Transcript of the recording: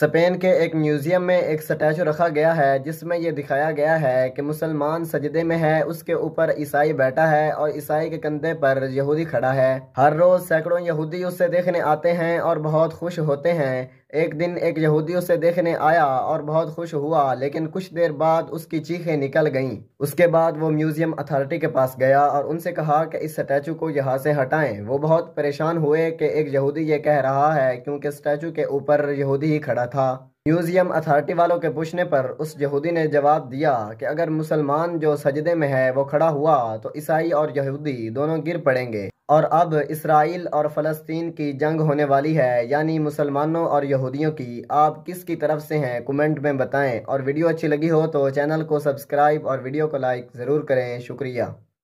Spain के एक museum में एक स्टैचू रखा गया है, जिसमें यह दिखाया गया है कि मुसलमान सजदे में है, उसके ऊपर ईसाई बैठा है और ईसाई के कंधे पर यहूदी खड़ा है। हर रोज सैकड़ों यहूदी उससे देखने आते हैं और बहुत खुश होते हैं। एक दिन एक यहूदी उसे देखने आया और बहुत खुश हुआ, लेकिन कुछ देर बाद उसकी चीखें निकल गईं। उसके बाद वो म्यूज़ियम अथॉरिटी के पास गया और उनसे कहा कि इस स्टैचू को यहाँ से हटाएँ। वो बहुत परेशान हुए कि एक यहूदी ये कह रहा है, क्योंकि स्टैचू के ऊपर यहूदी ही खड़ा था। म्यूज़ियम अथॉरिटी वालों के पूछने पर उस यहूदी ने जवाब दिया कि अगर मुसलमान जो सजदे में है वो खड़ा हुआ तो ईसाई और यहूदी दोनों गिर पड़ेंगे। और अब इसराइल और फ़लस्तीन की जंग होने वाली है, यानी मुसलमानों और यहूदियों की। आप किसकी तरफ़ से हैं, कमेंट में बताएँ। और वीडियो अच्छी लगी हो तो चैनल को सब्सक्राइब और वीडियो को लाइक ज़रूर करें। शुक्रिया।